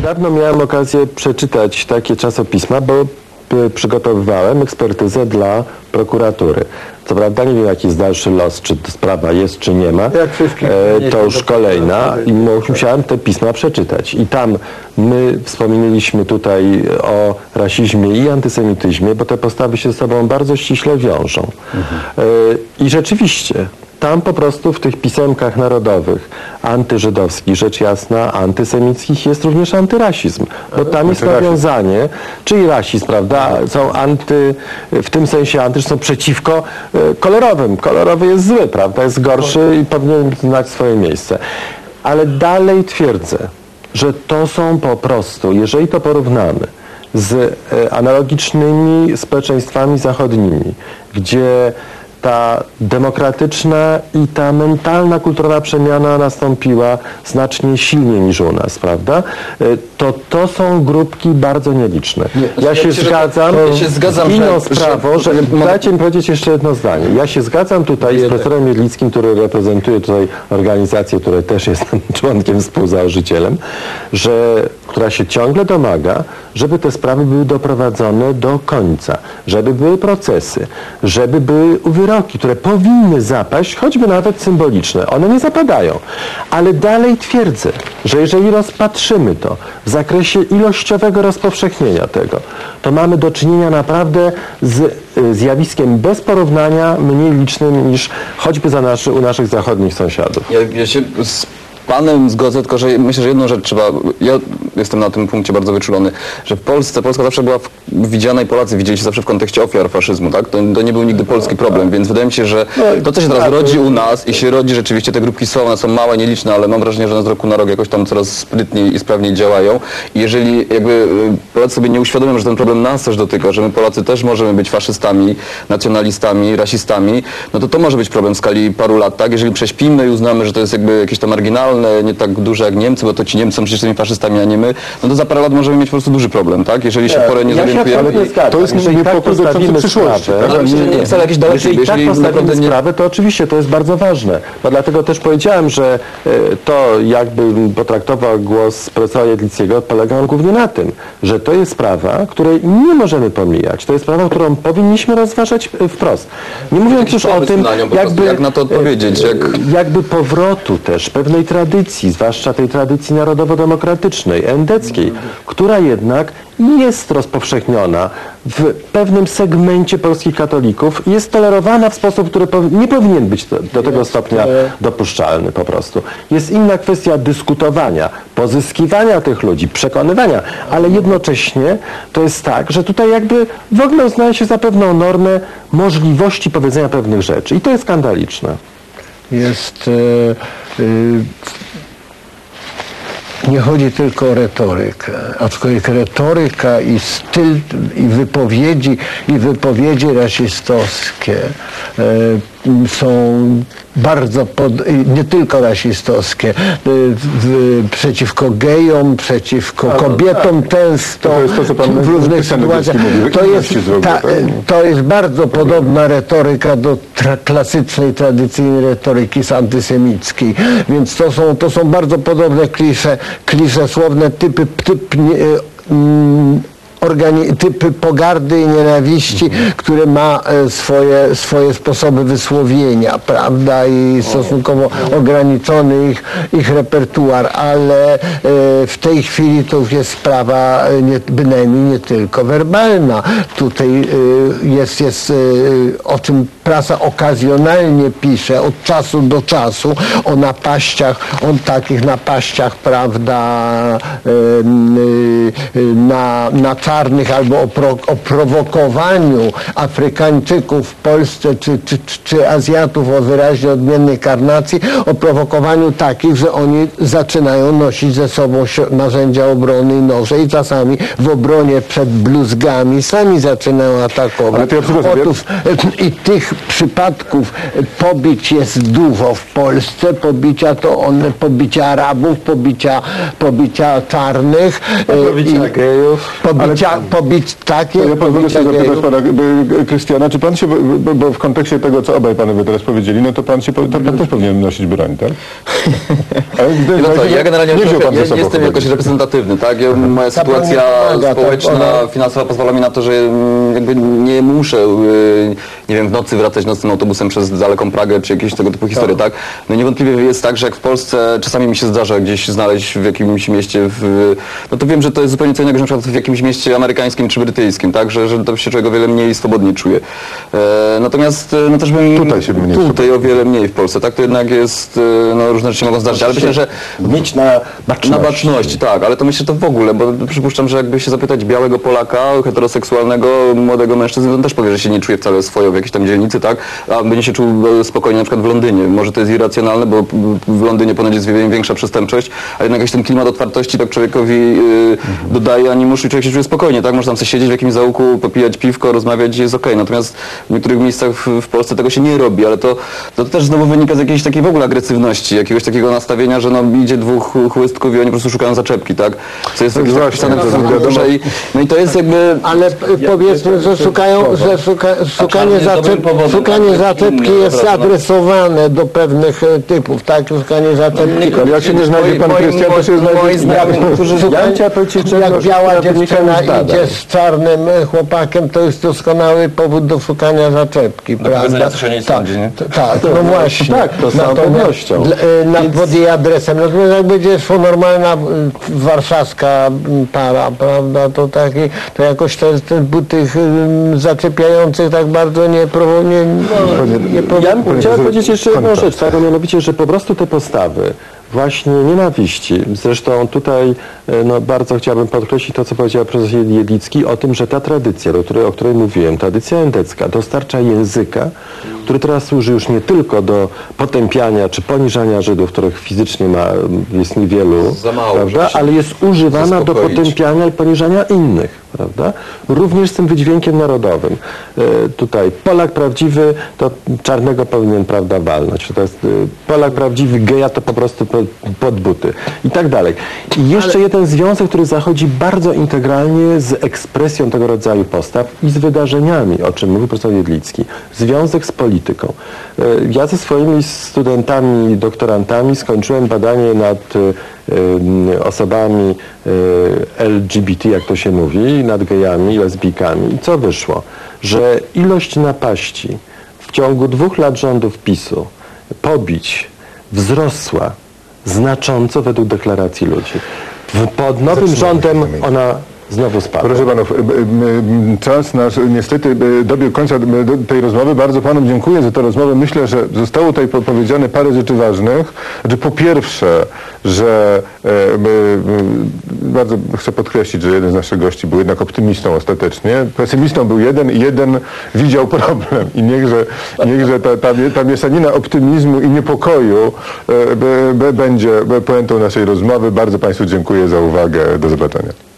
Niedawno miałem okazję przeczytać takie czasopisma, bo y, przygotowywałem ekspertyzę dla prokuratury. Co prawda nie wiem jaki jest dalszy los, czy sprawa jest, czy nie ma. Jak wszystkich E, to już kolejna i mu- musiałem te pisma przeczytać. I tam my wspomnieliśmy tutaj o rasizmie i antysemityzmie, bo te postawy się ze sobą bardzo ściśle wiążą. E, I rzeczywiście tam po prostu w tych pisemkach narodowych, antyżydowskich, rzecz jasna, antysemickich jest również antyrasizm. Bo tam jest nawiązanie, czyli rasizm, prawda, są anty, w tym sensie anty, są przeciwko e, kolorowym. Kolorowy jest zły, prawda, jest gorszy i powinien znać swoje miejsce. Ale dalej twierdzę, że to są po prostu, jeżeli to porównamy z e, analogicznymi społeczeństwami zachodnimi, gdzie ta demokratyczna i ta mentalna, kulturowa przemiana nastąpiła znacznie silniej niż u nas, prawda? E, To to są grupki bardzo nieliczne. ja się że- zgadzam ja się zgadzam, inną że- sprawą, że, że- dajcie mi powiedzieć jeszcze jedno zdanie. Ja się zgadzam tutaj z profesorem Jedlickim, który reprezentuje tutaj organizację, której też jestem członkiem, współzałożycielem, że, która się ciągle domaga, żeby te sprawy były doprowadzone do końca, żeby były procesy, żeby były wyroki, które powinny zapaść, choćby nawet symboliczne. One nie zapadają. Ale dalej twierdzę, że jeżeli rozpatrzymy to w zakresie ilościowego rozpowszechnienia tego, to mamy do czynienia naprawdę z y, zjawiskiem bez porównania mniej licznym niż choćby za naszy, u naszych zachodnich sąsiadów. Ja, ja się panem zgodzę, tylko że myślę, że jedną rzecz trzeba, ja jestem na tym punkcie bardzo wyczulony, że w Polsce, Polska zawsze była w, widziana i Polacy widzieli się zawsze w kontekście ofiar faszyzmu, tak? To, to nie był nigdy polski problem, więc wydaje mi się, że to, co się teraz rodzi u nas i się rodzi rzeczywiście, te grupki są, one są małe, nieliczne, ale mam wrażenie, że z roku na rok jakoś tam coraz sprytniej i sprawniej działają i jeżeli jakby y, Polacy sobie nie uświadomią, że ten problem nas też dotyka, że my Polacy też możemy być faszystami, nacjonalistami, rasistami, no to to może być problem w skali paru lat, tak? Jeżeli prześpimy i uznamy, że to jest jakby jakieś tam marginalne, nie tak duże jak Niemcy, bo to ci Niemcy są przecież tymi faszystami, a nie my, no to za parę lat możemy mieć po prostu duży problem, tak? Jeżeli się w porę nie ja się zorientujemy. zgadzam. to jest Jeżeli tak niepokój dotyczący postawimy przyszłości, sprawę, tak? Ale myślę, że nie wcale jakieś dalekie, jeżeli tak jeżeli postawimy naprawdę nie... sprawę, to oczywiście to jest bardzo ważne. No dlatego też powiedziałem, że e, to jakby potraktował głos profesora Jedlickiego polega głównie na tym, że to jest sprawa, której nie możemy pomijać. To jest sprawa, którą powinniśmy rozważać e, wprost. Nie mówiąc już o tym, jakby, jak na to odpowiedzieć, e, jak- jakby powrotu też pewnej tradycji, zwłaszcza tej tradycji narodowo-demokratycznej, endeckiej, która jednak jest rozpowszechniona w pewnym segmencie polskich katolików, jest tolerowana w sposób, który nie powinien być do, do tego stopnia dopuszczalny po prostu. Jest inna kwestia dyskutowania, pozyskiwania tych ludzi, przekonywania, ale jednocześnie to jest tak, że tutaj jakby w ogóle uznaje się za pewną normę możliwości powiedzenia pewnych rzeczy i to jest skandaliczne. jest. E, e, nie chodzi tylko o retorykę, aczkolwiek retoryka i styl i wypowiedzi i wypowiedzi rasistowskie e, są bardzo pod, nie tylko rasistowskie, w, przeciwko gejom, przeciwko kobietom często To jest to, co pan w różnych sytuacjach. Mówił, To jest, ta, tak? to jest bardzo podobna retoryka do tra- klasycznej, tradycyjnej retoryki antysemickiej. Więc to są, to są bardzo podobne klisze, klisze słowne, typy, typ, nie, mm, organi- typy pogardy i nienawiści, które ma e, swoje, swoje sposoby wysłowienia, prawda, i stosunkowo ograniczony ich, ich repertuar, ale e, w tej chwili to już jest sprawa e, nie, bynajmniej nie tylko werbalna. Tutaj jest, jest o czym prasa okazjonalnie pisze od czasu do czasu o napaściach, o takich napaściach, prawda, na, na czarnych albo o, pro, o prowokowaniu Afrykańczyków w Polsce czy, czy, czy, Azjatów o wyraźnie odmiennej karnacji, o prowokowaniu takich, że oni zaczynają nosić ze sobą narzędzia obrony i noże i czasami w obronie przed bluzgami sami zaczynają atakować. Otóż e, i tych przypadków e, pobić jest dużo w Polsce, pobicia to one, pobicia Arabów, pobicia, pobicia czarnych, e, Pobicia i- gejów. pobicia Pobicia, pobić takie, ja pozwolę sobie zapytać pana Krystiana, czy pan się, bo, bo w kontekście tego, co obaj panowie teraz powiedzieli, no to pan się, to pan też powinien nosić broń, tak? Ale No to, ja generalnie nie wziął pan ja jestem jakoś reprezentatywny, tak? Ja, moja Ta sytuacja pomaga, tak, społeczna, ona- finansowa pozwala mi na to, że mm, jakby nie muszę, y, nie wiem, w nocy wracać nocnym autobusem przez daleką Pragę, czy jakieś tego typu historie, tak? No niewątpliwie jest tak, że jak w Polsce czasami mi się zdarza gdzieś znaleźć w jakimś mieście, w, no to wiem, że to jest zupełnie co innego, niż na przykład w jakimś mieście amerykańskim czy brytyjskim, tak? Że, że to się człowiek o wiele mniej swobodnie czuje. Natomiast, e, no też bym... Tutaj się mniej Tutaj o wiele mniej w Polsce, tak? To jednak jest, e, no różne rzeczy mogą zdarzyć, ale myślę, że Mieć na baczności. na baczności, tak, ale to myślę, że to w ogóle, bo przypuszczam, że jakby się zapytać białego Polaka, heteroseksualnego, młodego mężczyzny, to on też powie, że się nie czuje wcale swojo w jakiejś tam dzielnicy, tak, a będzie się czuł e, spokojnie na przykład w Londynie. Może to jest irracjonalne, bo w Londynie ponoć jest większa przestępczość, ale jednak jakiś ten klimat otwartości tak człowiekowi e, dodaje animuszu i człowiek się czuje spokojnie, tak, może tam sobie siedzieć w jakimś załuku, popijać piwko, rozmawiać i jest okej, natomiast w niektórych miejscach w, Polsce tego się nie robi, ale to, to też znowu wynika z jakiejś takiej w ogóle agresywności, jakiegoś takiego nastawienia, że no idzie dwóch chłystków i oni po prostu szają zaczepki, tak? Co jest jakieś tak pisane no przez wiadomo. i no i to jest jakby Ale powiedzmy, że szukają, że szuka, szukanie, zaczep, powodem, szukanie tak, zaczepki jest dobra, no. adresowane do pewnych e, typów, tak? Szukanie zaczepki. Ale jak się nie znajdzie pan Moi- Krystian, to się moi- moi znajdzie... Ja Jak biała dziewczyna idzie z czarnym e, chłopakiem, to jest doskonały powód do szukania zaczepki, prawda? powiedzenia coś o niej tak, sądzi, nie? t- tak, no właśnie. tak, to z całą Natomiast pewnością. dl- e, na, pod jej adresem. Natomiast jak będzie szło normalna warszawska para, prawda, to taki, to jakoś te, te buty e, zaczepiających tak bardzo nie prowo- nie, nie, nie prowo- Ja bym chciał Pan- powiedzieć jeszcze jedną rzecz, tak, a mianowicie, że po prostu te postawy właśnie nienawiści, zresztą tutaj e, no, bardzo chciałbym podkreślić to, co powiedział profesor Jedlicki o tym, że ta tradycja, do której, o której mówiłem, tradycja endecka dostarcza języka, który teraz służy już nie tylko do potępiania czy poniżania Żydów, których fizycznie ma, jest niewielu, mało, prawda, ale jest używana do zaspokoić. potępiania i poniżania innych, prawda? Również z tym wydźwiękiem narodowym. E, tutaj Polak prawdziwy to czarnego powinien, prawda, walnąć. To jest, e, Polak prawdziwy, geja to po prostu po, pod buty i tak dalej. I jeszcze jeden związek, który zachodzi bardzo integralnie z ekspresją tego rodzaju postaw i z wydarzeniami, o czym mówił profesor Jedlicki. Związek z polityką. E, Ja ze swoimi studentami, doktorantami skończyłem badanie nad e, osobami e, LGBT, jak to się mówi, nad gejami, lesbijkami. I co wyszło? Że ilość napaści w ciągu dwóch lat rządów PiSu, pobić, wzrosła znacząco według deklaracji ludzi. Pod nowym Zatrzymamy się rządem ona znowu spadła. Proszę panów, y, y, czas nasz niestety y, dobiegł końca tej rozmowy. Bardzo panom dziękuję za tę rozmowę. Myślę, że zostało tutaj po- powiedziane parę rzeczy ważnych. Znaczy, po pierwsze, że e, bardzo chcę podkreślić, że jeden z naszych gości był jednak optymistą ostatecznie. Pesymistą był jeden i jeden widział problem. I niechże, niechże ta, ta, ta mieszanina optymizmu i niepokoju e, będzie puentą naszej rozmowy. Bardzo Państwu dziękuję za uwagę. Do zobaczenia.